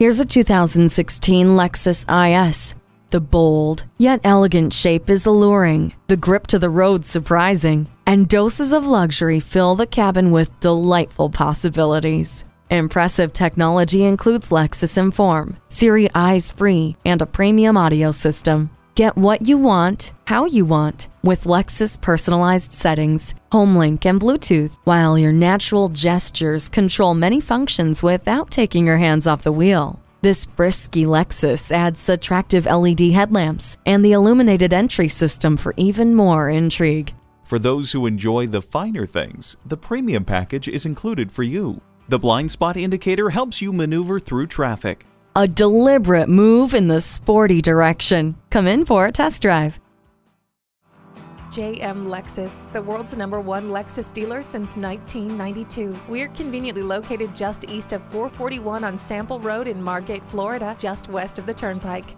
Here's a 2016 Lexus IS. The bold, yet elegant shape is alluring, the grip to the road surprising, and doses of luxury fill the cabin with delightful possibilities. Impressive technology includes Lexus Enform, Siri Eyes Free, and a premium audio system. Get what you want, how you want, with Lexus personalized settings, HomeLink, and Bluetooth, while your natural gestures control many functions without taking your hands off the wheel. This frisky Lexus adds attractive LED headlamps and the illuminated entry system for even more intrigue. For those who enjoy the finer things, the premium package is included for you. The blind spot indicator helps you maneuver through traffic. A deliberate move in the sporty direction. Come in for a test drive. JM Lexus, the world's number one Lexus dealer since 1992. We're conveniently located just east of 441 on Sample Road in Margate, Florida, just west of the Turnpike.